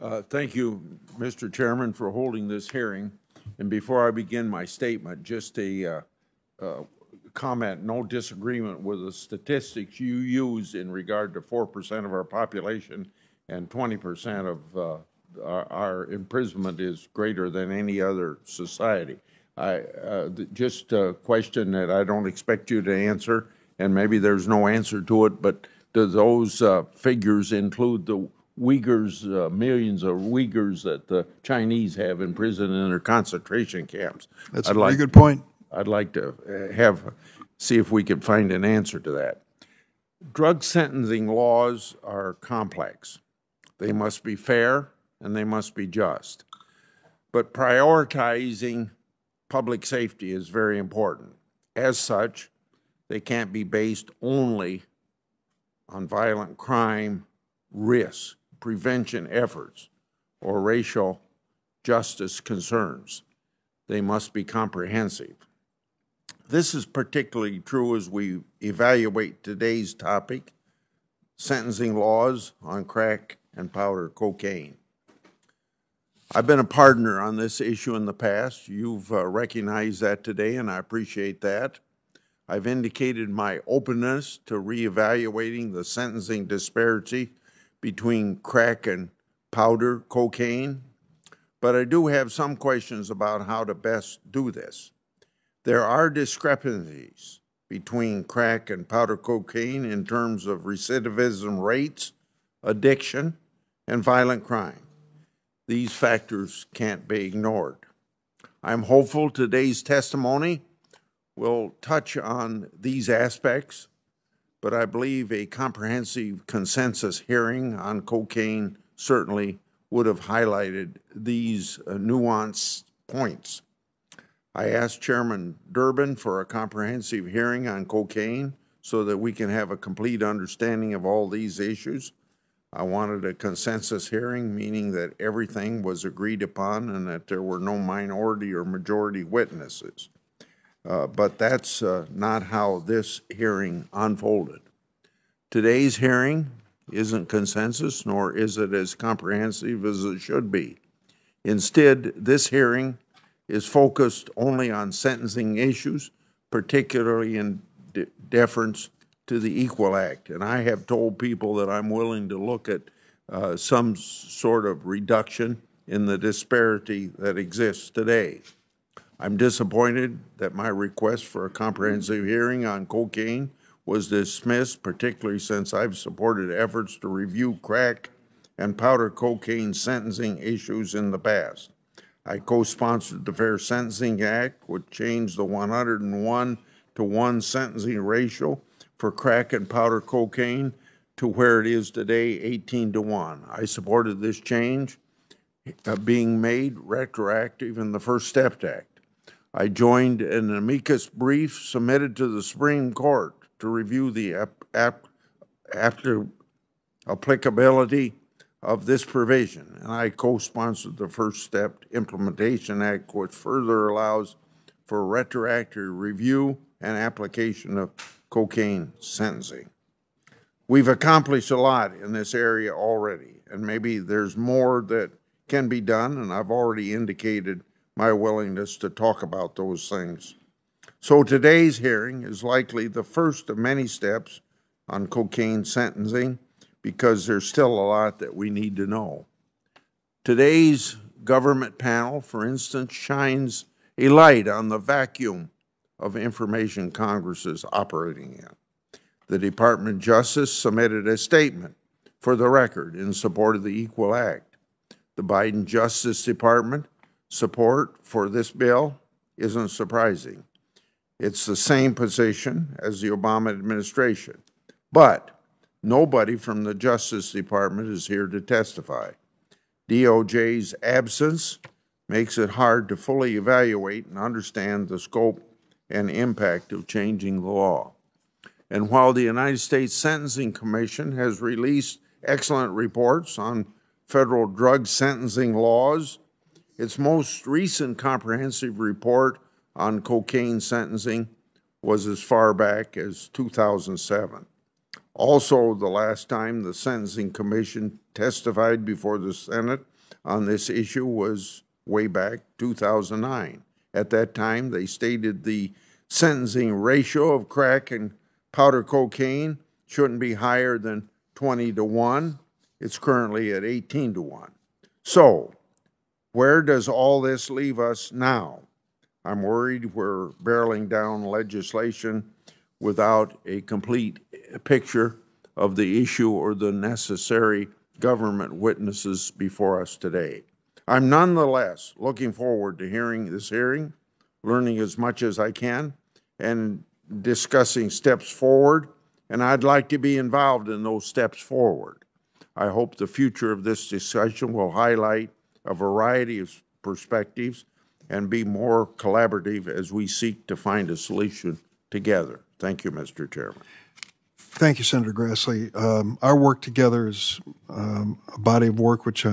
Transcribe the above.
Uh, Thank you, Mr. Chairman, for holding this hearing. And before I begin my statement, just a uh, uh, comment, no disagreement with the statistics you use in regard to four percent of our population and twenty percent of uh, our our imprisonment is greater than any other society. I, uh, just a question that I don't expect you to answer, and maybe there's no answer to it, but do those uh, figures include the Uyghurs, uh, millions of Uyghurs that the Chinese have in prison in their concentration camps? That's a I'd very like- good point. I'd like to uh, have, see if we could find an answer to that. Drug sentencing laws are complex. They must be fair and they must be just. But prioritizing public safety is very important. As such, they can't be based only on violent crime risks, prevention efforts, or racial justice concerns. They must be comprehensive. This is particularly true as we evaluate today's topic, sentencing laws on crack and powder cocaine. I've been a partner on this issue in the past. You've uh, recognized that today, and I appreciate that. I've indicated my openness to reevaluating the sentencing disparity between crack and powder cocaine, but I do have some questions about how to best do this. There are discrepancies between crack and powder cocaine in terms of recidivism rates, addiction, and violent crime. These factors can't be ignored. I'm hopeful today's testimony will touch on these aspects, but I believe a comprehensive consensus hearing on cocaine certainly would have highlighted these uh, nuanced points. I asked Chairman Durbin for a comprehensive hearing on cocaine so that we can have a complete understanding of all these issues. I wanted a consensus hearing, meaning that everything was agreed upon and that there were no minority or majority witnesses. Uh, But that's uh, not how this hearing unfolded. Today's hearing isn't consensus, nor is it as comprehensive as it should be. Instead, this hearing is focused only on sentencing issues, particularly in de- deference to the Equal Act. And I have told people that I'm willing to look at uh, some sort of reduction in the disparity that exists today. I'm disappointed that my request for a comprehensive hearing on cocaine was dismissed, particularly since I've supported efforts to review crack and powder cocaine sentencing issues in the past. I co-sponsored the Fair Sentencing Act, which changed the 101 to 1 sentencing ratio for crack and powder cocaine to where it is today, 18 to 1. I supported this change uh, being made retroactive in the First Step Act. I joined an amicus brief submitted to the Supreme Court to review the ap- ap- after applicability of this provision, and I co-sponsored the First Step Implementation Act, which further allows for retroactive review and application of cocaine sentencing. We've accomplished a lot in this area already, and maybe there's more that can be done, and I've already indicated my willingness to talk about those things. So today's hearing is likely the first of many steps on cocaine sentencing because there's still a lot that we need to know. Today's government panel, for instance, shines a light on the vacuum of information Congress is operating in. The Department of Justice submitted a statement for the record in support of the Equal Act. The Biden Justice Department support for this bill isn't surprising. It's the same position as the Obama administration. But nobody from the Justice Department is here to testify. DOJ's absence makes it hard to fully evaluate and understand the scope and impact of changing the law. And while the United States Sentencing Commission has released excellent reports on federal drug sentencing laws, its most recent comprehensive report on cocaine sentencing was as far back as 2007. Also, the last time the Sentencing Commission testified before the Senate on this issue was way back 2009. At that time, they stated the sentencing ratio of crack and powder cocaine shouldn't be higher than 20 to 1. It's currently at 18 to 1. So, where does all this leave us now? I'm worried we're barreling down legislation without a complete picture of the issue or the necessary government witnesses before us today. I'm nonetheless looking forward to hearing this hearing, learning as much as I can, and discussing steps forward, and I'd like to be involved in those steps forward. I hope the future of this discussion will highlight a variety of perspectives and be more collaborative as we seek to find a solution together. Thank you, Mr. Chairman. Thank you, Senator Grassley. Um, Our work together is um, a body of work which I